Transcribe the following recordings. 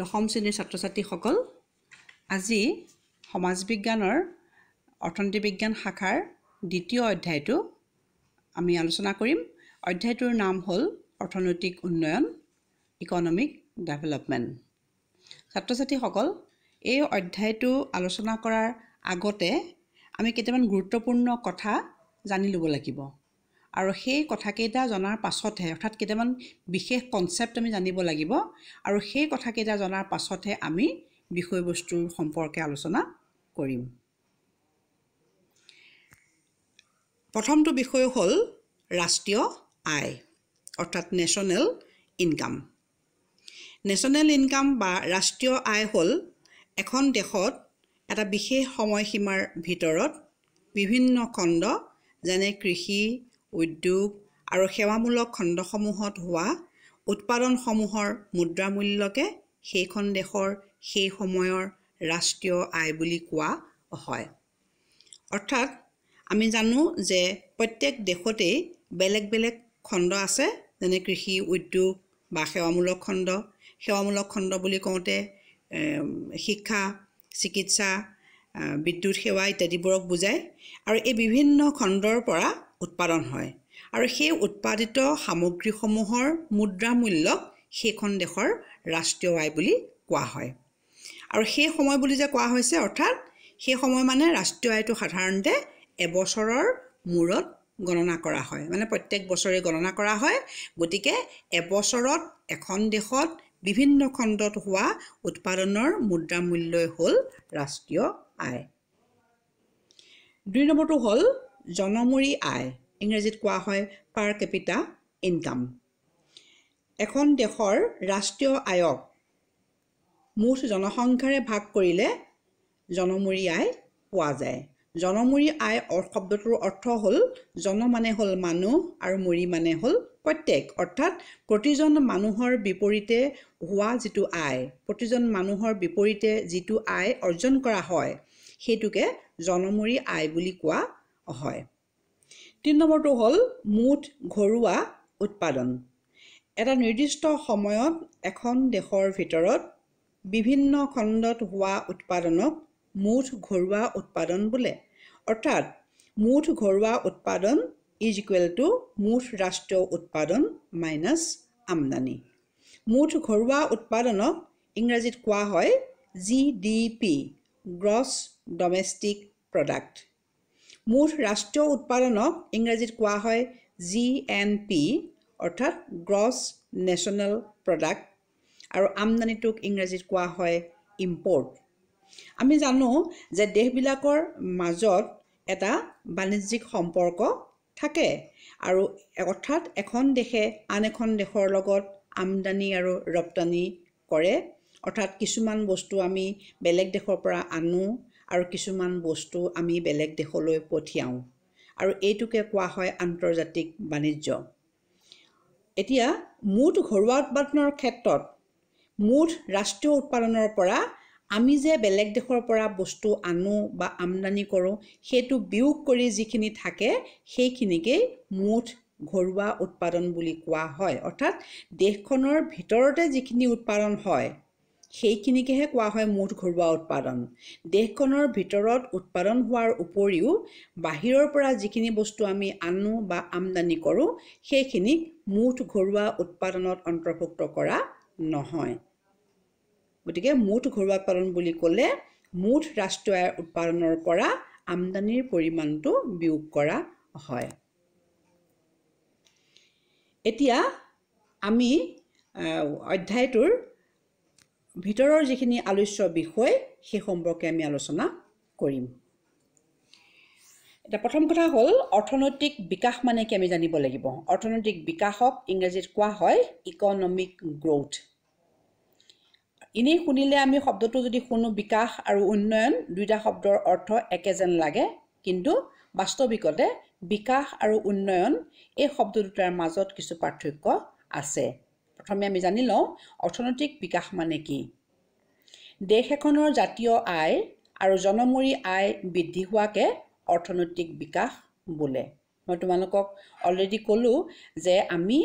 দশম শ্ৰেণীৰ ছাত্ৰ ছাত্ৰীসকল আজি সমাজ বিজ্ঞানৰ অৰ্থনীতি বিজ্ঞান শাখাৰ দ্বিতীয় অধ্যায়টো আমি আলোচনা কৰিম। অধ্যায়টোৰ নাম হ'ল অৰ্থনৈতিক উন্নয়ন ইকনমিক ডেভেলপমেণ্ট। ছাত্ৰ ছাত্ৰীসকল এই অধ্যায়টো আলোচনা কৰাৰ আগতে আমি কেইটামান গুৰুত্বপূৰ্ণ কথা জানি ল'ব লাগিব। আৰু সেই কথাকেইটা জনাৰ পাছতহে অৰ্থাৎ কেইটামান বিশেষ কনচেপ্ট আমি জানিব লাগিব আৰু সেই কথাকেইটা জনাৰ পাছতহে আমি বিষয়বস্তুৰ সম্পৰ্কে আলোচনা কৰিম। প্ৰথমটো বিষয় হ'ল ৰাষ্ট্ৰীয় আয় অৰ্থাৎ নেশ্যনেল ইনকাম নেশ্যনেল ইনকাম বা ৰাষ্ট্ৰীয় আয় হ'ল এখন দেশত এটা বিশেষ সময়সীমাৰ ভিতৰত বিভিন্ন খণ্ড যেনে কৃষি উদ্যোগ আৰু সেৱামূলক খণ্ডসমূহত হোৱা উৎপাদনসমূহৰ মুদ্ৰামূল্যকে সেইখন দেশৰ সেই সময়ৰ ৰাষ্ট্ৰীয় আয় বুলি কোৱা হয়। অৰ্থাৎ আমি জানো যে প্ৰত্যেক দেশতেই বেলেগ বেলেগ খণ্ড আছে যেনে কৃষি উদ্যোগ বা সেৱামূলক খণ্ড। সেৱামূলক খণ্ড বুলি কওঁতে শিক্ষা চিকিৎসা বিদ্যুৎ সেৱা ইত্যাদিবোৰক বুজায়। আৰু এই বিভিন্ন খণ্ডৰ পৰা উৎপাদন হয়। আৰু সেই উৎপাদিত সামগ্ৰীসমূহৰ মুদ্ৰা মূল্যক সেইখন দেশৰ ৰাষ্ট্ৰীয় আয় বুলি কোৱা হয়। আৰু সেই সময় বুলি যে কোৱা হৈছে অৰ্থাৎ সেই সময় মানে ৰাষ্ট্ৰীয় আয়টো সাধাৰণতে এবছৰৰ মূৰত গণনা কৰা হয়। মানে প্ৰত্যেক বছৰে গণনা কৰা হয়। গতিকে এবছৰত এখন দেশত বিভিন্ন খণ্ডত হোৱা উৎপাদনৰ মুদ্ৰা মূল্যই হ'ল ৰাষ্ট্ৰীয় আয় দুই নম্বৰটো হ'ল জনমূৰি আয় ইংৰাজীত কোৱা হয় পাৰ কেপিটা ইনকাম এখন দেশৰ ৰাষ্ট্ৰীয় আয়ক মুঠ জনসংখ্যাৰে ভাগ কৰিলে জনমূৰি আয় পোৱা যায়। জনমূৰি আয় শব্দটোৰ অৰ্থ হ'ল জন মানে হ'ল মানুহ আৰু মুৰি মানে হ'ল প্ৰত্যেক। অৰ্থাৎ প্ৰতিজন মানুহৰ বিপৰীতে হোৱা যিটো আয় প্ৰতিজন মানুহৰ বিপৰীতে যিটো আয় অৰ্জন কৰা হয় সেইটোকে জনমূৰি আয় বুলি কোৱা হয়। তিনি নম্বৰটো হ'ল মুঠ ঘৰুৱা উৎপাদন। এটা নিৰ্দিষ্ট সময়ত এখন দেশৰ ভিতৰত বিভিন্ন খণ্ডত হোৱা উৎপাদনক মুঠ ঘৰুৱা উৎপাদন বোলে। অৰ্থাৎ মুঠ ঘৰুৱা উৎপাদন ইজ ইকুৱেল টু মুঠ ৰাষ্ট্ৰীয় উৎপাদন মাইনাছ আমদানি। মুঠ ঘৰুৱা উৎপাদনক ইংৰাজীত কোৱা হয় G D P gross domestic product মুঠ ৰাষ্ট্ৰীয় উৎপাদনক ইংৰাজীত কোৱা হয় জি এন পি অৰ্থাৎ গ্ৰছ নেশ্যনেল প্ৰডাক্ট আৰু আমদানিটোক ইংৰাজীত কোৱা হয় ইম্পৰ্ট আমি জানো যে দেশবিলাকৰ মাজত এটা বাণিজ্যিক সম্পৰ্ক থাকে আৰু অৰ্থাৎ এখন দেশে আন এখন দেশৰ লগত আমদানি আৰু ৰপ্তানি কৰে। অৰ্থাৎ কিছুমান বস্তু আমি বেলেগ দেশৰ পৰা আনো আৰু কিছুমান বস্তু আমি বেলেগ দেশলৈ পঠিয়াওঁ। আৰু এইটোকে কোৱা হয় আন্তৰ্জাতিক বাণিজ্য। এতিয়া মুঠ ঘৰুৱা উৎপাদনৰ ক্ষেত্ৰত মুঠ ৰাষ্ট্ৰীয় উৎপাদনৰ পৰা আমি যে বেলেগ দেশৰ পৰা বস্তু আনো বা আমদানি কৰোঁ সেইটো বিয়োগ কৰি যিখিনি থাকে সেইখিনিকেই মুঠ ঘৰুৱা উৎপাদন বুলি কোৱা হয়। অৰ্থাৎ দেশখনৰ ভিতৰতে যিখিনি উৎপাদন হয় সেইখিনিকেহে কোৱা হয় মুঠ ঘৰুৱা উৎপাদন। দেশখনৰ ভিতৰত উৎপাদন হোৱাৰ উপৰিও বাহিৰৰ পৰা যিখিনি বস্তু আমি আনো বা আমদানি কৰোঁ সেইখিনিক মুঠ ঘৰুৱা উৎপাদনত অন্তৰ্ভুক্ত কৰা নহয়। গতিকে মুঠ ঘৰুৱা উৎপাদন বুলি ক'লে মুঠ ৰাষ্ট্ৰীয় উৎপাদনৰ পৰা আমদানিৰ পৰিমাণটো বিয়োগ কৰা হয়। এতিয়া আমি অধ্যায়টোৰ ভিতৰৰ যিখিনি আলোচ্য বিষয় সেই সম্পৰ্কে আমি আলোচনা কৰিম। এতিয়া প্ৰথম কথা হ'ল অৰ্থনৈতিক বিকাশ মানে কি আমি জানিব লাগিব। অৰ্থনৈতিক বিকাশক ইংৰাজীত কোৱা হয় ইকনমিক গ্ৰ'থ এনেই শুনিলে আমি শব্দটো যদি শুনো বিকাশ আৰু উন্নয়ন দুয়োটা শব্দৰ অৰ্থ একে যেন লাগে কিন্তু বাস্তৱিকতে বিকাশ আৰু উন্নয়ন এই শব্দ দুটাৰ মাজত কিছু পাৰ্থক্য আছে। প্ৰথমে আমি জানি লওঁ অৰ্থনৈতিক বিকাশ মানে কি? দেশ এখনৰ জাতীয় আয় আৰু জনমূৰি আয় বৃদ্ধি হোৱাকে অৰ্থনৈতিক বিকাশ বোলে। মই তোমালোকক অলৰেডি ক'লোঁ যে আমি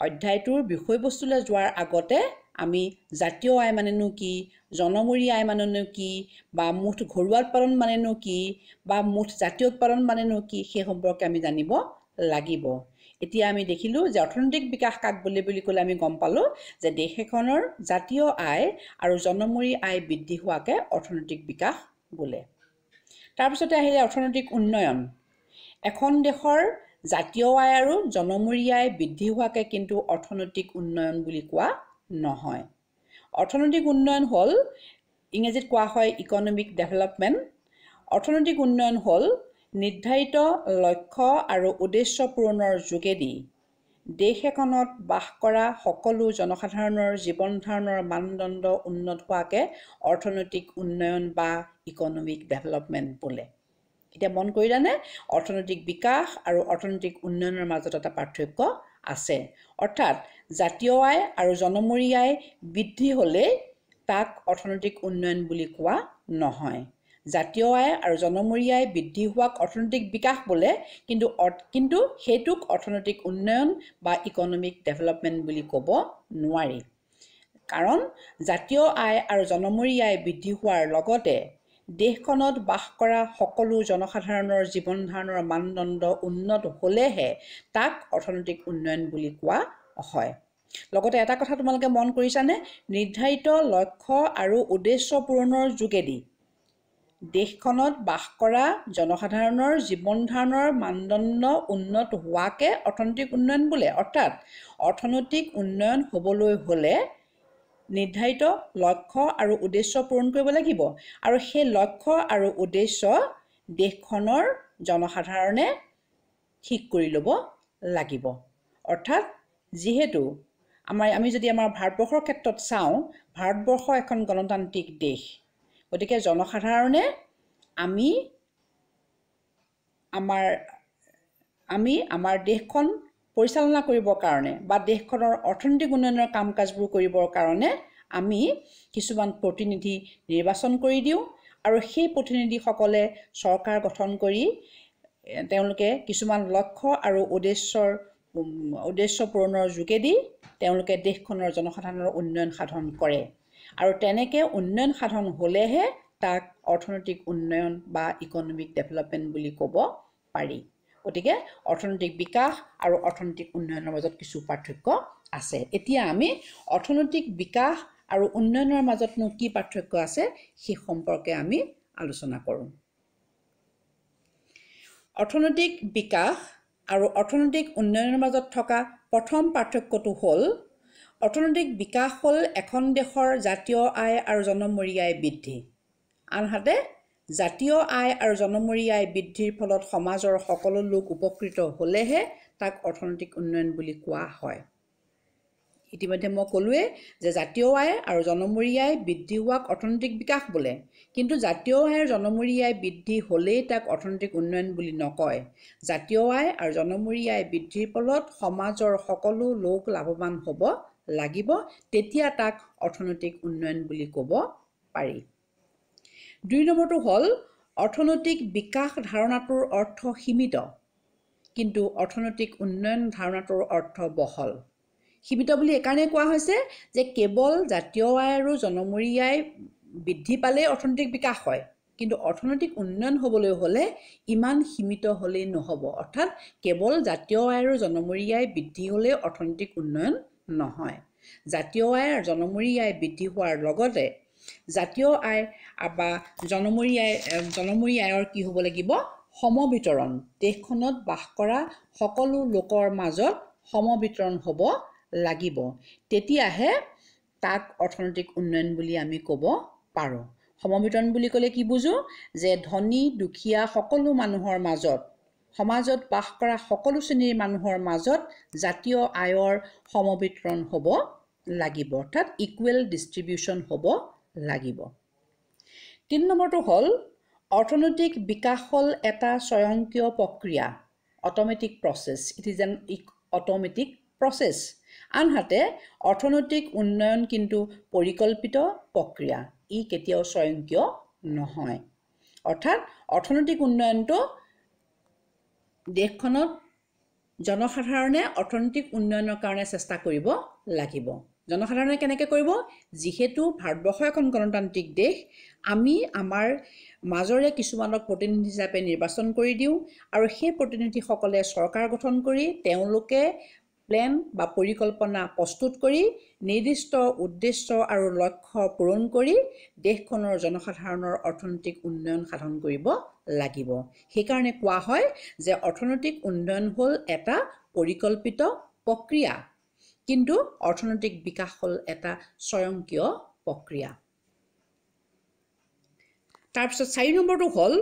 অধ্যায়টোৰ বিষয়বস্তুলৈ যোৱাৰ আগতে আমি জাতীয় আয় মানেনো কি জনমূৰি আয় মানেনো কি বা মুঠ ঘৰুৱা উৎপাদন মানেনো কি বা মুঠ জাতীয় উৎপাদন মানেনো কি সেই সম্পৰ্কে আমি জানিব লাগিব। এতিয়া আমি দেখিলোঁ যে অৰ্থনৈতিক বিকাশ কাক বুলি বুলি ক'লে আমি গম পালোঁ যে দেশ এখনৰ জাতীয় আয় আৰু জনমূৰি আয় বৃদ্ধি হোৱাকে অৰ্থনৈতিক বিকাশ বোলে। তাৰপিছতে আহিলে অৰ্থনৈতিক উন্নয়ন। এখন দেশৰ জাতীয় আয় আৰু জনমূৰি আয় বৃদ্ধি হোৱাকে কিন্তু অৰ্থনৈতিক উন্নয়ন বুলি কোৱা নহয়। অৰ্থনৈতিক উন্নয়ন হ'ল ইংৰাজীত কোৱা হয় ইকনমিক ডেভেলপমেণ্ট অৰ্থনৈতিক উন্নয়ন হ'ল নিৰ্ধাৰিত লক্ষ্য আৰু উদ্দেশ্য পূৰণৰ যোগেদি দেশ এখনত বাস কৰা সকলো জনসাধাৰণৰ জীৱন ধাৰণৰ মানদণ্ড উন্নত হোৱাকে অৰ্থনৈতিক উন্নয়ন বা ইকনমিক ডেভেলপমেণ্ট বোলে। এতিয়া মন কৰিলানে? অৰ্থনৈতিক বিকাশ আৰু অৰ্থনৈতিক উন্নয়নৰ মাজত এটা পাৰ্থক্য আছে। অৰ্থাৎ জাতীয় আয় আৰু জনমূৰি আয় বৃদ্ধি হ'লেই তাক অৰ্থনৈতিক উন্নয়ন বুলি কোৱা নহয়। জাতীয় আয় আৰু জনমূৰি আয় বৃদ্ধি হোৱাক অৰ্থনৈতিক বিকাশ বোলে কিন্তু কিন্তু সেইটোক অৰ্থনৈতিক উন্নয়ন বা ইকনমিক ডেভেলপমেণ্ট বুলি ক'ব নোৱাৰি। কাৰণ জাতীয় আয় আৰু জনমূৰি আয় বৃদ্ধি হোৱাৰ লগতে দেশখনত বাস কৰা সকলো জনসাধাৰণৰ জীৱন ধাৰণৰ মানদণ্ড উন্নত হ'লেহে তাক অৰ্থনৈতিক উন্নয়ন বুলি কোৱা হয়। লগতে এটা কথা তোমালোকে মন কৰিছানে? নিৰ্ধাৰিত লক্ষ্য আৰু উদ্দেশ্য পূৰণৰ যোগেদি দেশখনত বাস কৰা জনসাধাৰণৰ জীৱন ধাৰণৰ মানদণ্ড উন্নত হোৱাকে অৰ্থনৈতিক উন্নয়ন বোলে। অৰ্থাৎ অৰ্থনৈতিক উন্নয়ন হ'বলৈ হ'লে নিৰ্ধাৰিত লক্ষ্য আৰু উদ্দেশ্য পূৰণ কৰিব লাগিব। আৰু সেই লক্ষ্য আৰু উদ্দেশ্য দেশখনৰ জনসাধাৰণে ঠিক কৰি ল'ব লাগিব। অৰ্থাৎ যিহেতু আমাৰ আমি যদি আমাৰ ভাৰতবৰ্ষৰ ক্ষেত্ৰত চাওঁ ভাৰতবৰ্ষ এখন গণতান্ত্ৰিক দেশ। গতিকে জনসাধাৰণে আমি আমাৰ আমি আমাৰ দেশখন পৰিচালনা কৰিবৰ কাৰণে বা দেশখনৰ অৰ্থনৈতিক উন্নয়নৰ কাম কাজবোৰ কৰিবৰ কাৰণে আমি কিছুমান প্ৰতিনিধি নিৰ্বাচন কৰি দিওঁ আৰু সেই প্ৰতিনিধিসকলে চৰকাৰ গঠন কৰি তেওঁলোকে কিছুমান লক্ষ্য আৰু উদ্দেশ্যৰ উদ্দেশ্য পূৰণৰ যোগেদি তেওঁলোকে দেশখনৰ জনসাধাৰণৰ উন্নয়ন সাধন কৰে। আৰু তেনেকৈ উন্নয়ন সাধন হ'লেহে তাক অৰ্থনৈতিক উন্নয়ন বা ইকনমিক ডেভেলপমেণ্ট বুলি ক'ব পাৰি। গতিকে অৰ্থনৈতিক বিকাশ আৰু অৰ্থনৈতিক উন্নয়নৰ মাজত কিছু পাৰ্থক্য আছে। এতিয়া আমি অৰ্থনৈতিক বিকাশ আৰু উন্নয়নৰ মাজতনো কি পাৰ্থক্য আছে সেই সম্পৰ্কে আমি আলোচনা কৰোঁ। অৰ্থনৈতিক বিকাশ আৰু অৰ্থনৈতিক উন্নয়নৰ মাজত থকা প্ৰথম পাৰ্থক্যটো হ'ল অৰ্থনৈতিক বিকাশ হ'ল এখন দেশৰ জাতীয় আয় আৰু জনমূৰি আয় বৃদ্ধি। আনহাতে জাতীয় আয় আৰু জনমূৰি আয় বৃদ্ধিৰ ফলত সমাজৰ সকলো লোক উপকৃত হ'লেহে তাক অৰ্থনৈতিক উন্নয়ন বুলি কোৱা হয়। ইতিমধ্যে মই ক'লোৱে যে জাতীয় আয় আৰু জনমূৰি আয় বৃদ্ধি হোৱাক অৰ্থনৈতিক বিকাশ বোলে। কিন্তু জাতীয় আয় আৰু জনমূৰি আয় বৃদ্ধি হ'লেই তাক অৰ্থনৈতিক উন্নয়ন বুলি নকয়। জাতীয় আয় আৰু জনমূৰি আয় বৃদ্ধিৰ ফলত সমাজৰ সকলো লোক লাভৱান হ'ব লাগিব তেতিয়া তাক অৰ্থনৈতিক উন্নয়ন বুলি ক'ব পাৰি। দুই নম্বৰটো হ'ল অৰ্থনৈতিক বিকাশ ধাৰণাটোৰ অৰ্থ সীমিত কিন্তু অৰ্থনৈতিক উন্নয়ন ধাৰণাটোৰ অৰ্থ বহল। সীমিত বুলি এইকাৰণেই কোৱা হৈছে যে কেৱল জাতীয় আয় আৰু জনমূৰি আয় বৃদ্ধি পালেই অৰ্থনৈতিক বিকাশ হয় কিন্তু অৰ্থনৈতিক উন্নয়ন হ'বলৈ হ'লে ইমান সীমিত হ'লেই নহ'ব। অৰ্থাৎ কেৱল জাতীয় আয় আৰু জনমূৰি আয় বৃদ্ধি হ'লেই অৰ্থনৈতিক উন্নয়ন নহয়। জাতীয় আয় জনমূৰি আয় বৃদ্ধি হোৱাৰ লগতে জাতীয় আয় বা জনমূৰি আয় জনমূৰি আয়ৰ কি হ'ব লাগিব? সমবিতৰণ। দেশখনত বাস কৰা সকলো লোকৰ মাজত সমবিতৰণ হ'ব লাগিব। তেতিয়াহে তাক অৰ্থনৈতিক উন্নয়ন বুলি আমি ক'ব পাৰোঁ। সমবিতৰণ বুলি ক'লে কি বুজোঁ? যে ধনী দুখীয়া সকলো মানুহৰ মাজত সমাজত বাস কৰা সকলো শ্ৰেণীৰ মানুহৰ মাজত জাতীয় আয়ৰ সমবিতৰণ হ'ব লাগিব অৰ্থাৎ ইকুৱেল ডিষ্ট্ৰিবিউশ্যন হ'ব লাগিব। তিনি নম্বৰটো হ'ল অৰ্থনৈতিক বিকাশ হ'ল এটা স্বয়ংক্ৰিয় প্ৰক্ৰিয়া automatic process it is an automatic process আনহাতে অৰ্থনৈতিক উন্নয়ন কিন্তু পৰিকল্পিত প্ৰক্ৰিয়া ই কেতিয়াও স্বয়ংক্ৰিয় নহয়। অৰ্থাৎ অৰ্থনৈতিক উন্নয়নটো দেশখনত জনসাধাৰণে অৰ্থনৈতিক উন্নয়নৰ কাৰণে চেষ্টা কৰিব লাগিব। জনসাধাৰণে কেনেকৈ কৰিব? যিহেতু ভাৰতবৰ্ষ এখন গণতান্ত্ৰিক দেশ আমি আমাৰ মাজৰে কিছুমানক প্ৰতিনিধি হিচাপে নিৰ্বাচন কৰি দিওঁ আৰু সেই প্ৰতিনিধিসকলে চৰকাৰ গঠন কৰি তেওঁলোকে প্লেন বা পৰিকল্পনা প্ৰস্তুত কৰি নিৰ্দিষ্ট উদ্দেশ্য আৰু লক্ষ্য পূৰণ কৰি দেশখনৰ জনসাধাৰণৰ অৰ্থনৈতিক উন্নয়ন সাধন কৰিব লাগিব। সেইকাৰণে কোৱা হয় যে অৰ্থনৈতিক উন্নয়ন হ'ল এটা পৰিকল্পিত প্ৰক্ৰিয়া কিন্তু অৰ্থনৈতিক বিকাশ হ'ল এটা স্বয়ংক্ৰিয় প্ৰক্ৰিয়া। তাৰপিছত চাৰি নম্বৰটো হ'ল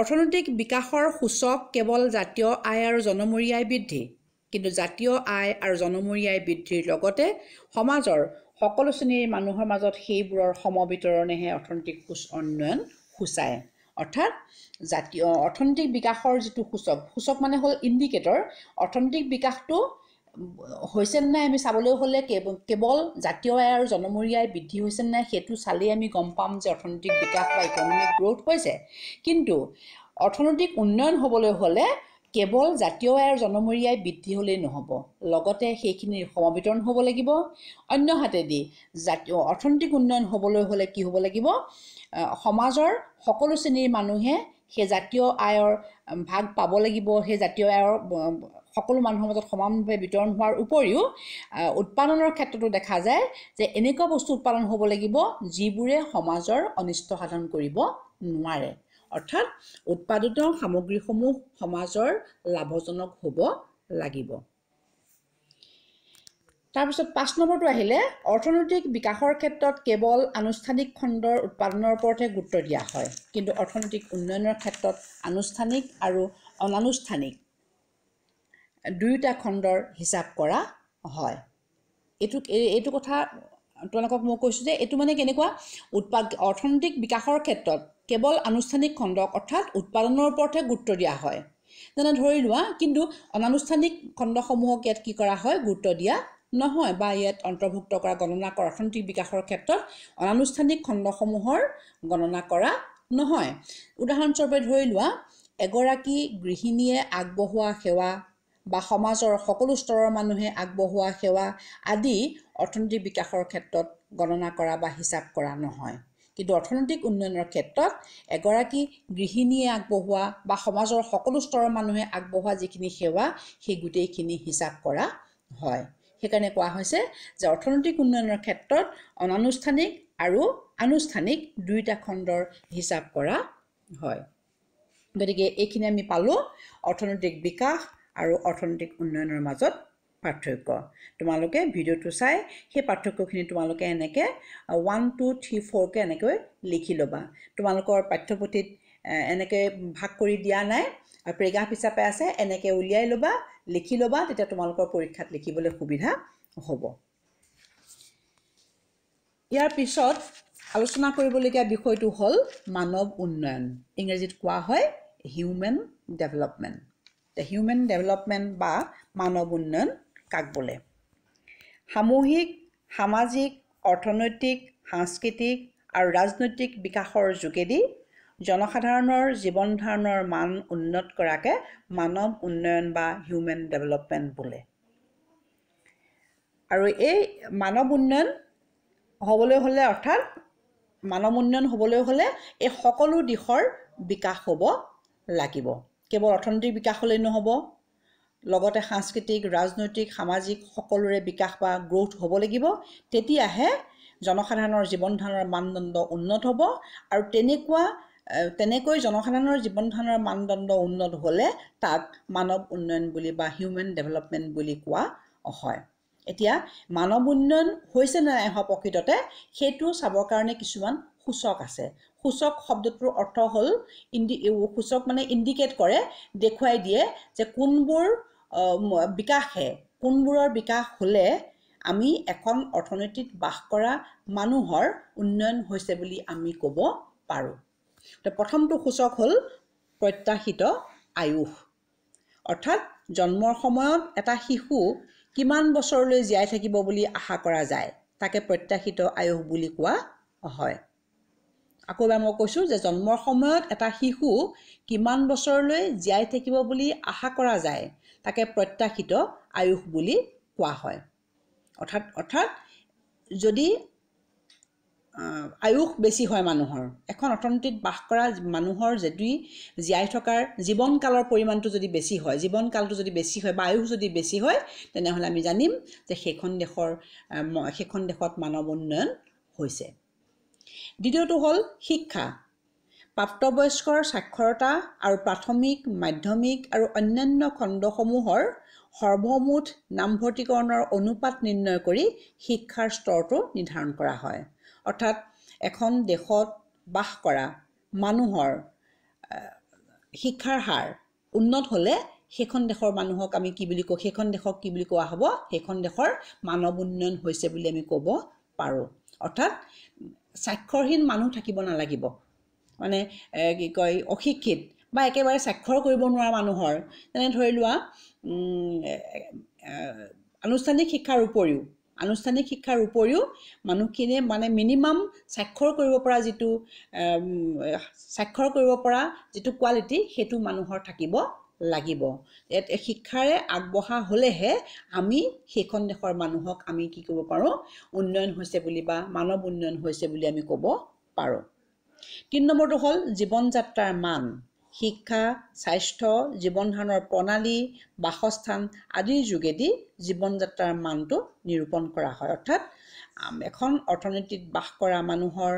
অৰ্থনৈতিক বিকাশৰ সূচক কেৱল জাতীয় আয় আৰু জনমূৰি আয় বৃদ্ধি কিন্তু জাতীয় আয় আৰু জনমূৰি আয় বৃদ্ধিৰ লগতে সমাজৰ সকলো শ্ৰেণীৰ মানুহৰ মাজত সেইবোৰৰ সমবিতৰণেহে অৰ্থনৈতিক সুচ উন্নয়ন সূচায়। অৰ্থাৎ জাতীয় অৰ্থনৈতিক বিকাশৰ যিটো সূচক সূচক মানে হ'ল ইণ্ডিকেটৰ অৰ্থনৈতিক বিকাশটো হৈছে নাই আমি চাবলৈ হ'লে কেৱল জাতীয় আয় আৰু জনমূৰি আয় বৃদ্ধি হৈছে নাই সেইটো চালেই আমি গম পাম যে অৰ্থনৈতিক বিকাশ বা ইকনমিক গ্ৰ'থ হৈছে। কিন্তু অৰ্থনৈতিক উন্নয়ন হ'বলৈ হ'লে কেৱল জাতীয় আয় আৰু জনমূৰি আয় বৃদ্ধি হ'লেই নহ'ব লগতে সেইখিনিৰ সমবিতৰণ হ'ব লাগিব। অন্য হাতেদি জাতীয় অৰ্থনৈতিক উন্নয়ন হ'বলৈ হ'লে কি হ'ব লাগিব? সমাজৰ সকলো শ্ৰেণীৰ মানুহে সেই জাতীয় আয়ৰ ভাগ পাব লাগিব। সেই জাতীয় আয়ৰ সকলো মানুহৰ মাজত সমানভাৱে বিতৰণ হোৱাৰ উপৰিও উৎপাদনৰ ক্ষেত্ৰতো দেখা যায় যে এনেকুৱা বস্তু উৎপাদন হ'ব লাগিব যিবোৰে সমাজৰ অনিষ্ট সাধন কৰিব নোৱাৰে। অৰ্থাৎ উৎপাদিত সামগ্ৰীসমূহ সমাজৰ লাভজনক হ'ব লাগিব। তাৰপিছত পাঁচ নম্বৰটো আহিলে অৰ্থনৈতিক বিকাশৰ ক্ষেত্ৰত কেৱল আনুষ্ঠানিক খণ্ডৰ উৎপাদনৰ ওপৰতহে গুৰুত্ব দিয়া হয় কিন্তু অৰ্থনৈতিক উন্নয়নৰ ক্ষেত্ৰত আনুষ্ঠানিক আৰু অনানুষ্ঠানিক দুয়োটা খণ্ডৰ হিচাপ কৰা হয়। এইটো এইটো কথা তোমালোকক মই কৈছোঁ যে এইটো মানে কেনেকুৱা? উৎপাদ অৰ্থনৈতিক বিকাশৰ ক্ষেত্ৰত কেৱল আনুষ্ঠানিক খণ্ডক অৰ্থাৎ উৎপাদনৰ ওপৰতহে গুৰুত্ব দিয়া হয়। যেনে ধৰি লোৱা কিন্তু অনানুষ্ঠানিক খণ্ডসমূহক ইয়াত কি কৰা হয়? গুৰুত্ব দিয়া নহয় বা ইয়াত অন্তৰ্ভুক্ত কৰা গণনা কৰা অৰ্থনৈতিক বিকাশৰ ক্ষেত্ৰত অনানুষ্ঠানিক খণ্ডসমূহৰ গণনা কৰা নহয়। উদাহৰণস্বৰূপে ধৰি লোৱা এগৰাকী গৃহিণীয়ে আগবঢ়োৱা সেৱা বা সমাজৰ সকলো স্তৰৰ মানুহে আগবঢ়োৱা সেৱা আদি অৰ্থনৈতিক বিকাশৰ ক্ষেত্ৰত গণনা কৰা বা হিচাপ কৰা নহয়। কিন্তু অৰ্থনৈতিক উন্নয়নৰ ক্ষেত্ৰত এগৰাকী গৃহিণীয়ে আগবঢ়োৱা বা সমাজৰ সকলো স্তৰৰ মানুহে আগবঢ়োৱা যিখিনি সেৱা সেই গোটেইখিনি হিচাপ কৰা হয়। সেইকাৰণে কোৱা হৈছে যে অৰ্থনৈতিক উন্নয়নৰ ক্ষেত্ৰত অনানুষ্ঠানিক আৰু আনুষ্ঠানিক দুয়োটা খণ্ডৰ হিচাপ কৰা হয়। গতিকে এইখিনি আমি পালোঁ। অৰ্থনৈতিক বিকাশ আৰু অৰ্থনৈতিক উন্নয়নৰ মাজত পাৰ্থক্য। তোমালোকে ভিডিঅ'টো চাই সেই পাৰ্থক্যখিনি তোমালোকে এনেকৈ ওৱান টু থ্ৰী ফ'ৰকৈ এনেকৈ লিখি ল'বা। তোমালোকৰ পাঠ্যপুথিত এনেকৈ ভাগ কৰি দিয়া নাই প্ৰেগাফ হিচাপে আছে এনেকৈ উলিয়াই ল'বা লিখি ল'বা তেতিয়া তোমালোকৰ পৰীক্ষাত লিখিবলৈ সুবিধা হ'ব। ইয়াৰ পিছত আলোচনা কৰিবলগীয়া বিষয়টো হ'ল মানৱ উন্নয়ন। ইংৰাজীত কোৱা হয় হিউমেন ডেভেলপমেণ্ট হিউমেন ডেভেলপমেণ্ট বা মানৱ উন্নয়ন কাক বোলে? সামূহিক সামাজিক অৰ্থনৈতিক সাংস্কৃতিক আৰু ৰাজনৈতিক বিকাশৰ যোগেদি জনসাধাৰণৰ জীৱন ধাৰণৰ মান উন্নত কৰাকে মানৱ উন্নয়ন বা হিউমেন ডেভেলপমেণ্ট বোলে। আৰু এই মানৱ উন্নয়ন হ'বলৈ হ'লে অৰ্থাৎ মানৱ উন্নয়ন হ'বলৈ হ'লে এই সকলো দিশৰ বিকাশ হ'ব লাগিব। কেৱল অৰ্থনৈতিক বিকাশ হ'লেই নহ'ব। লগতে সাংস্কৃতিক ৰাজনৈতিক সামাজিক সকলোৰে বিকাশ বা গ্ৰ'থ হ'ব লাগিব। তেতিয়াহে জনসাধাৰণৰ জীৱন ধাৰণৰ মানদণ্ড উন্নত হ'ব আৰু তেনেকুৱা তেনেকৈ জনসাধাৰণৰ জীৱন ধাৰণৰ মানদণ্ড উন্নত হ'লে তাক মানৱ উন্নয়ন বুলি বা হিউমেন ডেভেলপমেণ্ট বুলি কোৱা হয়। এতিয়া মানৱ উন্নয়ন হৈছে নে নাই হোৱা প্ৰকৃততে সেইটো চাবৰ কাৰণে কিছুমান সূচক আছে। সূচক শব্দটোৰ অৰ্থ হ'ল ইণ্ডি সূচক মানে ইণ্ডিকেট কৰে দেখুৱাই দিয়ে যে কোনবোৰ বিকাশে কোনবোৰৰ বিকাশ হ'লে আমি এখন অৰ্থনীতিত বাস কৰা মানুহৰ উন্নয়ন হৈছে বুলি আমি ক'ব পাৰোঁ। প্ৰথমটো সূচক হ'ল প্ৰত্যাশিত আয়ুস। অৰ্থাৎ জন্মৰ সময়ত এটা শিশু কিমান বছৰলৈ জীয়াই থাকিব বুলি আশা কৰা যায় তাকে প্ৰত্যাশিত আয়ুস বুলি কোৱা হয়। আকৌ এবাৰ মই কৈছোঁ যে জন্মৰ সময়ত এটা শিশু কিমান বছৰলৈ জীয়াই থাকিব বুলি আশা কৰা যায় তাকে প্ৰত্যাশিত আয়ুস বুলি কোৱা হয়। অৰ্থাৎ অৰ্থাৎ যদি আয়ুস বেছি হয় মানুহৰ এখন অৰ্থনীতিত বাস কৰা মানুহৰ যদি জীয়াই থকাৰ জীৱনকালৰ পৰিমাণটো যদি বেছি হয় জীৱনকালটো যদি বেছি হয় বা আয়ুস যদি বেছি হয় তেনেহ'লে আমি জানিম যে সেইখন দেশৰ সেইখন দেশত মানৱ উন্নয়ন হৈছে। দ্বিতীয়টো হ'ল শিক্ষা প্ৰাপ্তবয়স্কৰ সাক্ষৰতা আৰু প্ৰাথমিক মাধ্যমিক আৰু অন্যান্য খণ্ডসমূহৰ সৰ্বমুঠ নামভৰ্তিকৰণৰ অনুপাত নিৰ্ণয় কৰি শিক্ষাৰ স্তৰটো নিৰ্ধাৰণ কৰা হয়। অৰ্থাৎ এখন দেশত বাস কৰা মানুহৰ শিক্ষাৰ হাৰ উন্নত হ'লে সেইখন দেশৰ মানুহক আমি কি বুলি কওঁ সেইখন দেশক কি বুলি কোৱা হ'ব সেইখন দেশৰ মানৱ উন্নয়ন হৈছে বুলি আমি ক'ব পাৰোঁ। অৰ্থাৎ স্বাক্ষৰহীন মানুহ থাকিব নালাগিব। মানে কি কয় অশিক্ষিত বা একেবাৰে স্বাক্ষৰ কৰিব নোৱাৰা মানুহৰ। যেনে ধৰি লোৱা আনুষ্ঠানিক শিক্ষাৰ উপৰিও আনুষ্ঠানিক শিক্ষাৰ উপৰিও মানুহখিনিয়ে মানে মিনিমাম স্বাক্ষৰ কৰিব পৰা যিটো স্বাক্ষৰ কৰিব পৰা যিটো কোৱালিটি সেইটো মানুহৰ থাকিব লাগিব। শিক্ষাৰে আগবঢ়া হ'লেহে আমি সেইখন দেশৰ মানুহক আমি কি কৰিব পাৰোঁ? উন্নয়ন হৈছে বুলি বা মানৱ উন্নয়ন হৈছে বুলি আমি ক'ব পাৰোঁ। তিনি নম্বৰটো হ'ল জীৱন যাত্ৰাৰ মান। শিক্ষা স্বাস্থ্য জীৱন ধাৰণৰ প্ৰণালী বাসস্থান আদিৰ যোগেদি জীৱন যাত্ৰাৰ মানটো নিৰূপণ কৰা হয়। অৰ্থাৎ এখন অৰ্থনীতিত বাস কৰা মানুহৰ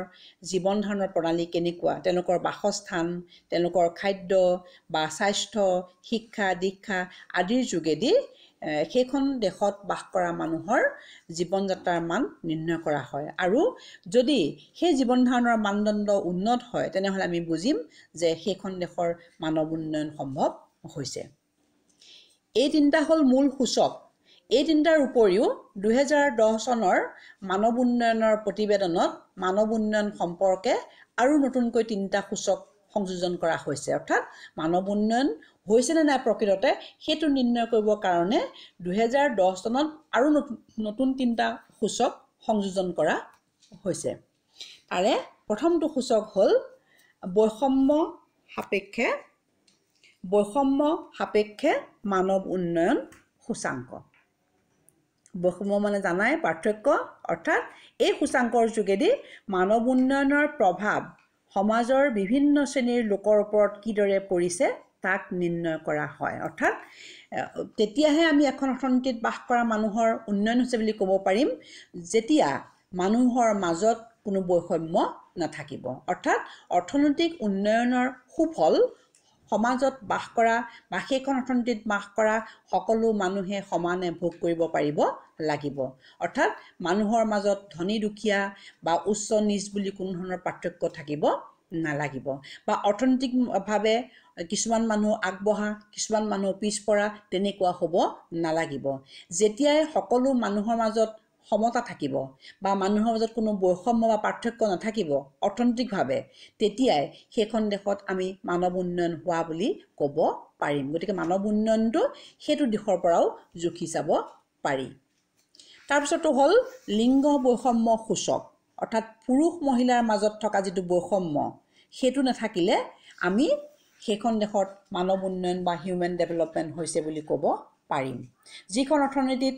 জীৱন ধাৰণৰ প্ৰণালী কেনেকুৱা? তেওঁলোকৰ বাসস্থান তেওঁলোকৰ খাদ্য বা স্বাস্থ্য শিক্ষা দীক্ষা আদিৰ যোগেদি সেইখন দেশত বাস কৰা মানুহৰ জীৱন যাত্ৰাৰ মান নিৰ্ণয় কৰা হয়। আৰু যদি সেই জীৱন ধাৰণৰ মানদণ্ড উন্নত হয় তেনেহ'লে আমি বুজিম যে সেইখন দেশৰ মানৱ উন্নয়ন সম্ভৱ হৈছে। এই তিনিটা হ'ল মূল সূচক। এই তিনিটাৰ উপৰিও দুহেজাৰ দহ চনৰ মানৱ উন্নয়নৰ প্ৰতিবেদনত মানৱ উন্নয়ন সম্পৰ্কে আৰু নতুনকৈ তিনিটা সূচক সংযোজন কৰা হৈছে। অৰ্থাৎ মানৱ উন্নয়ন হৈছেনে নাই প্ৰকৃততে সেইটো নিৰ্ণয় কৰিবৰ কাৰণে দুহেজাৰ দহ চনত আৰু নতুন নতুন তিনিটা সূচক সংযোজন কৰা হৈছে। তাৰে প্ৰথমটো সূচক হ'ল বৈষম্য সাপেক্ষে বৈষম্য সাপেক্ষে মানৱ উন্নয়ন সূচাংক। বৈষম্য মানে জানাই পাৰ্থক্য অৰ্থাৎ এই সূচাংকৰ যোগেদি মানৱ উন্নয়নৰ প্ৰভাৱ সমাজৰ বিভিন্ন শ্ৰেণীৰ লোকৰ ওপৰত কিদৰে পৰিছে তাক নিৰ্ণয় কৰা হয়। অৰ্থাৎ তেতিয়াহে আমি এখন অৰ্থনীতিত বাস কৰা মানুহৰ উন্নয়ন হৈছে বুলি ক'ব পাৰিম যেতিয়া মানুহৰ মাজত কোনো বৈষম্য নাথাকিব। অৰ্থাৎ অৰ্থনৈতিক উন্নয়নৰ সুফল সমাজত বাস কৰা বা সেইখন অৰ্থনীতিত বাস কৰা সকলো মানুহে সমানে ভোগ কৰিব পাৰিব লাগিব। অৰ্থাৎ মানুহৰ মাজত ধনী দুখীয়া বা উচ্চ নিচ বুলি কোনো ধৰণৰ পাৰ্থক্য থাকিব নালাগিব। বা অৰ্থনৈতিকভাৱে কিছুমান মানুহ আগবঢ়া কিছুমান মানুহ পিছপৰা তেনেকুৱা হ'ব নালাগিব। যেতিয়াই সকলো মানুহৰ মাজত সমতা থাকিব বা মানুহৰ মাজত কোনো বৈষম্য বা পাৰ্থক্য নাথাকিব অৰ্থনৈতিকভাৱে তেতিয়াই সেইখন দেশত আমি মানৱ উন্নয়ন হোৱা বুলি ক'ব পাৰিম। গতিকে মানৱ উন্নয়নটো সেইটো দিশৰ পৰাও জুখি চাব পাৰি। তাৰপিছতো হ'ল লিংগ বৈষম্য সূচক। অৰ্থাৎ পুৰুষ মহিলাৰ মাজত থকা যিটো বৈষম্য সেইটো নাথাকিলে আমি সেইখন দেশত মানৱ উন্নয়ন বা হিউমেন ডেভেলপমেণ্ট হৈছে বুলি ক'ব পাৰিম। যিখন অৰ্থনীতিত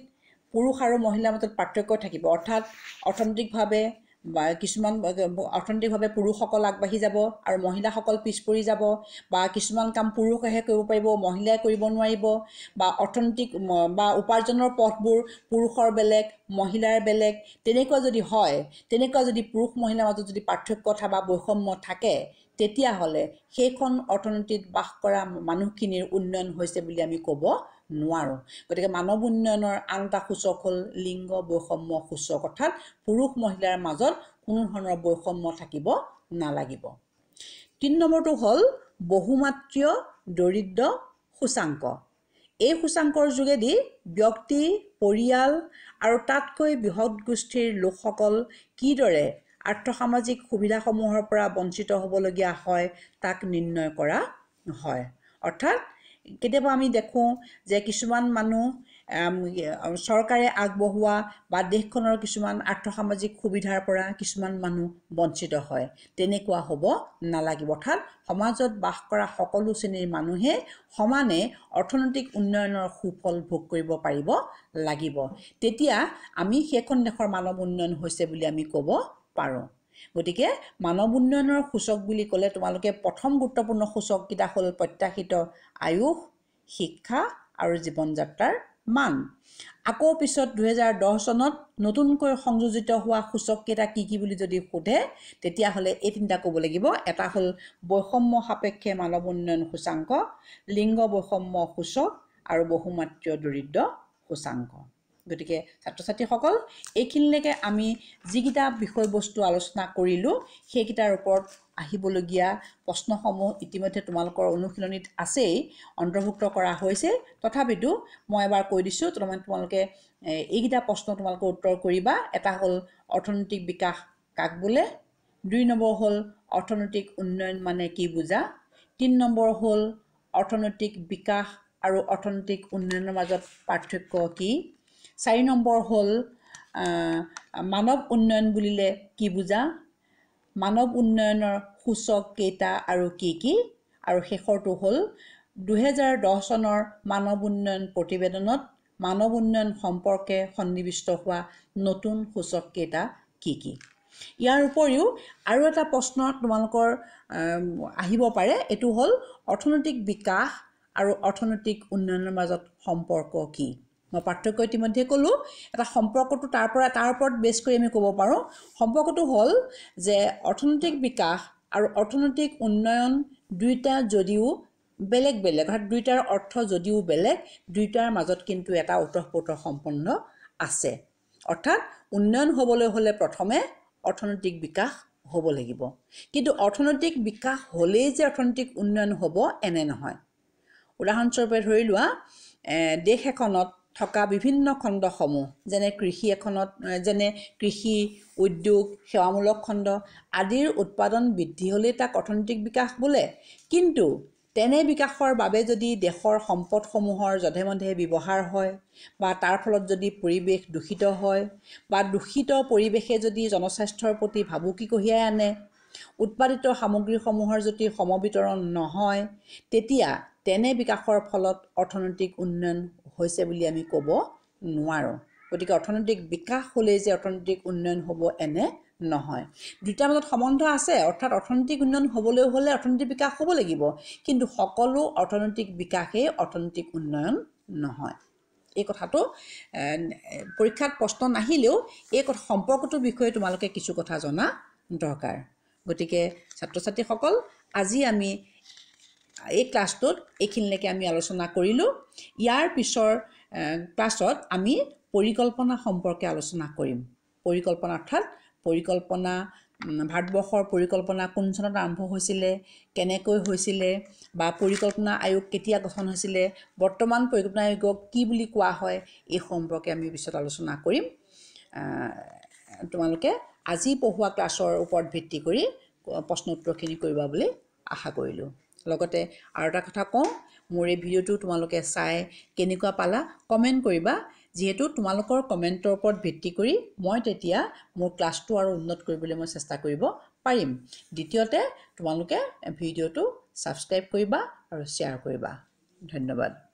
পুৰুষ আৰু মহিলাৰ মাজত পাৰ্থক্য থাকিব অৰ্থাৎ অৰ্থনৈতিকভাৱে কিছুমান অৰ্থনৈতিকভাৱে পুৰুষসকল আগবাঢ়ি যাব আৰু মহিলাসকল পিছ পৰি যাব বা কিছুমান কাম পুৰুষেহে কৰিব পাৰিব মহিলাই কৰিব নোৱাৰিব বা অৰ্থনৈতিক বা উপাৰ্জনৰ পথবোৰ পুৰুষৰ বেলেগ মহিলাৰ বেলেগ তেনেকুৱা যদি হয় তেনেকুৱা যদি পুৰুষ মহিলাৰ মাজত যদি পাৰ্থক্য থকা বা বৈষম্য থাকে তেতিয়াহ'লে সেইখন অৰ্থনীতিত বাস কৰা মানুহখিনিৰ উন্নয়ন হৈছে বুলি আমি ক'ব নোৱাৰোঁ। গতিকে মানৱ উন্নয়নৰ আন এটা সূচক হ'ল লিংগ বৈষম্য সূচক। অৰ্থাৎ পুৰুষ মহিলাৰ মাজত কোনো ধৰণৰ বৈষম্য থাকিব নালাগিব। তিনি নম্বৰটো হ'ল বহুমাত্ৰীয় দৰিদ্ৰ সূচাংক। এই সূচাংকৰ যোগেদি ব্যক্তি পৰিয়াল আৰু তাতকৈ বৃহৎ গোষ্ঠীৰ লোকসকল কিদৰে আৰ্থসামাজিক সুবিধাসমূহৰ পৰা বঞ্চিত হ'বলগীয়া হয় তাক নিৰ্ণয় কৰা হয়। অৰ্থাৎ কেতিয়াবা আমি দেখোঁ যে কিছুমান মানুহ চৰকাৰে আগবঢ়োৱা বা দেশখনৰ কিছুমান আৰ্থসামাজিক সুবিধাৰ পৰা কিছুমান মানুহ বঞ্চিত হয়। তেনেকুৱা হ'ব নালাগিব। অৰ্থাৎ সমাজত বাস কৰা সকলো শ্ৰেণীৰ মানুহে সমানে অৰ্থনৈতিক উন্নয়নৰ সুফল ভোগ কৰিব পাৰিব লাগিব। তেতিয়া আমি সেইখন দেশৰ মানৱ উন্নয়ন হৈছে বুলি আমি ক'ব পাৰোঁ। গতিকে মানৱ উন্নয়নৰ সূচক বুলি ক'লে তোমালোকে প্ৰথম গুৰুত্বপূৰ্ণ সূচককেইটা হ'ল প্ৰত্যাশিত আয়ুস শিক্ষা আৰু জীৱন যাত্ৰাৰ মান। আকৌ পিছত দুহেজাৰ দহ চনত নতুনকৈ সংযোজিত হোৱা সূচককেইটা কি কি বুলি যদি সোধে তেতিয়াহ'লে এই তিনিটা ক'ব লাগিব। এটা হ'ল বৈষম্য সাপেক্ষে মানৱ উন্নয়ন সূচাংক লিংগ বৈষম্য সূচক আৰু বহুমাত্ৰীয় দৰিদ্ৰ সূচাংক। গতিকে ছাত্ৰ ছাত্ৰীসকল এইখিনিলৈকে আমি যিকেইটা বিষয়বস্তু আলোচনা কৰিলোঁ সেইকেইটাৰ ওপৰত আহিবলগীয়া প্ৰশ্নসমূহ ইতিমধ্যে তোমালোকৰ অনুশীলনীত আছেই অন্তৰ্ভুক্ত কৰা হৈছে। তথাপিতো মই এবাৰ কৈ দিছোঁ তাৰমানে তোমালোকে এইকেইটা প্ৰশ্ন তোমালোকে উত্তৰ কৰিবা। এটা হ'ল অৰ্থনৈতিক বিকাশ কাক বোলে? দুই নম্বৰ হ'ল অৰ্থনৈতিক উন্নয়ন মানে কি বুজা? তিনি নম্বৰ হ'ল অৰ্থনৈতিক বিকাশ আৰু অৰ্থনৈতিক উন্নয়নৰ মাজত পাৰ্থক্য কি? চাৰি নম্বৰ হ'ল মানৱ উন্নয়ন বুলিলে কি বুজা? মানৱ উন্নয়নৰ সূচক কেইটা আৰু কি কি? আৰু শেষৰটো হ'ল দুহেজাৰ দহ চনৰ মানৱ উন্নয়ন প্ৰতিবেদনত মানৱ উন্নয়ন সম্পৰ্কে সন্নিৱিষ্ট হোৱা নতুন সূচক কেইটা কি কি? ইয়াৰ উপৰিও আৰু এটা প্ৰশ্ন তোমালোকৰ আহিব পাৰে এইটো হ'ল অৰ্থনৈতিক বিকাশ আৰু অৰ্থনৈতিক উন্নয়নৰ মাজত সম্পৰ্ক কি? মই পাৰ্থক্য ইতিমধ্যে ক'লোঁ। এটা সম্পৰ্কটো তাৰ পৰা তাৰ ওপৰত বেছ কৰি আমি ক'ব পাৰোঁ। সম্পৰ্কটো হ'ল যে অৰ্থনৈতিক বিকাশ আৰু অৰ্থনৈতিক উন্নয়ন দুয়োটা যদিও বেলেগ বেলেগ অৰ্থাৎ দুয়োটাৰ অৰ্থ যদিও বেলেগ দুয়োটাৰ মাজত কিন্তু এটা ওতঃপ্ৰোত সম্পন্ন আছে। অৰ্থাৎ উন্নয়ন হ'বলৈ হ'লে প্ৰথমে অৰ্থনৈতিক বিকাশ হ'ব লাগিব। কিন্তু অৰ্থনৈতিক বিকাশ হ'লেই যে অৰ্থনৈতিক উন্নয়ন হ'ব এনে নহয়। উদাহৰণস্বৰূপে ধৰি লোৱা দেশ এখনত থকা বিভিন্ন খণ্ডসমূহ যেনে কৃষি এখনত যেনে কৃষি উদ্যোগ সেৱামূলক খণ্ড আদিৰ উৎপাদন বৃদ্ধি হ'লেই তাক অৰ্থনৈতিক বিকাশ বোলে। কিন্তু তেনে বিকাশৰ বাবে যদি দেশৰ সম্পদসমূহৰ যধে মধে ব্যৱহাৰ হয় বা তাৰ ফলত যদি পৰিৱেশ দূষিত হয় বা দূষিত পৰিৱেশে যদি জনস্বাস্থ্যৰ প্ৰতি ভাবুকি কঢ়িয়াই আনে উৎপাদিত সামগ্ৰীসমূহৰ যদি সমবিতৰণ নহয় তেতিয়া তেনে বিকাশৰ ফলত অৰ্থনৈতিক উন্নয়ন হৈছে বুলি আমি ক'ব নোৱাৰোঁ। গতিকে অৰ্থনৈতিক বিকাশ হ'লেই যে অৰ্থনৈতিক উন্নয়ন হ'ব এনে নহয়। দুটাৰ মাজত সম্বন্ধ আছে অৰ্থাৎ অৰ্থনৈতিক উন্নয়ন হ'বলৈ হ'লে অৰ্থনৈতিক বিকাশ হ'ব লাগিব। কিন্তু সকলো অৰ্থনৈতিক বিকাশেই অৰ্থনৈতিক উন্নয়ন নহয়। এই কথাটো পৰীক্ষাত প্ৰশ্ন নাহিলেও এই কথা সম্পৰ্কটোৰ বিষয়ে তোমালোকে কিছু কথা জনা দৰকাৰ। গতিকে ছাত্ৰ ছাত্ৰীসকল আজি আমি এই ক্লাছটোত এইখিনিলৈকে আমি আলোচনা কৰিলোঁ। ইয়াৰ পিছৰ ক্লাছত আমি পৰিকল্পনা সম্পৰ্কে আলোচনা কৰিম। পৰিকল্পনা অৰ্থাৎ পৰিকল্পনা ভাৰতবৰ্ষৰ পৰিকল্পনা কোন চনত আৰম্ভ হৈছিলে কেনেকৈ হৈছিলে বা পৰিকল্পনা আয়োগ কেতিয়া গঠন হৈছিলে বৰ্তমান পৰিকল্পনা আয়োগক কি বুলি কোৱা হয় এই সম্পৰ্কে আমি পিছত আলোচনা কৰিম। তোমালোকে আজি পঢ়োৱা ক্লাছৰ ওপৰত ভিত্তি কৰি প্ৰশ্ন উত্তৰখিনি কৰিবা বুলি আশা কৰিলোঁ। লগতে আৰু এটা কথা কওঁ মোৰ এই ভিডিঅ'টো তোমালোকে চাই কেনেকুৱা পালা কমেণ্ট কৰিবা। যিহেতু তোমালোকৰ কমেণ্টৰ ওপৰত ভিত্তি কৰি মই তেতিয়া মোৰ ক্লাছটো আৰু উন্নত কৰিবলৈ মই চেষ্টা কৰিব পাৰিম। দ্বিতীয়তে তোমালোকে ভিডিঅ'টো ছাবস্ক্ৰাইব কৰিবা আৰু শ্বেয়াৰ কৰিবা। ধন্যবাদ।